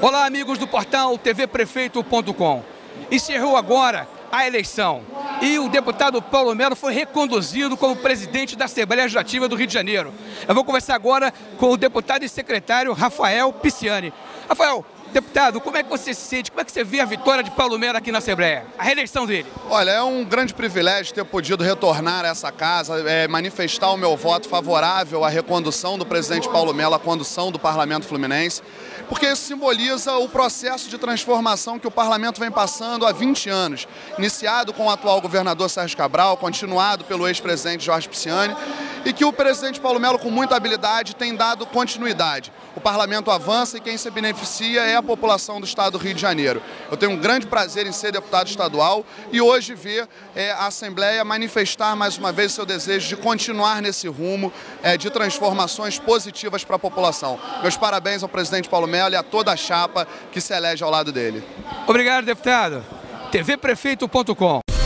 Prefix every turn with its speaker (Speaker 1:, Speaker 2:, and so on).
Speaker 1: Olá, amigos do portal tvprefeito.com. Encerrou agora a eleição e o deputado Paulo Melo foi reconduzido como presidente da Assembleia Legislativa do Rio de Janeiro. Eu vou conversar agora com o deputado e secretário Rafael Pisciani. Rafael, Deputado, como é que você se sente? Como é que você vê a vitória de Paulo Melo aqui na Assembleia? A reeleição dele?
Speaker 2: Olha, é um grande privilégio ter podido retornar a essa casa, é, manifestar o meu voto favorável à recondução do presidente Paulo Melo à condução do Parlamento Fluminense, porque isso simboliza o processo de transformação que o Parlamento vem passando há 20 anos, iniciado com o atual governador Sérgio Cabral, continuado pelo ex-presidente Jorge Pisciani, e que o presidente Paulo Melo, com muita habilidade, tem dado continuidade. O parlamento avança e quem se beneficia é a população do estado do Rio de Janeiro. Eu tenho um grande prazer em ser deputado estadual e hoje ver é, a Assembleia manifestar mais uma vez seu desejo de continuar nesse rumo é, de transformações positivas para a população. Meus parabéns ao presidente Paulo Melo e a toda a chapa que se elege ao lado dele.
Speaker 1: Obrigado, deputado. tvprefeito.com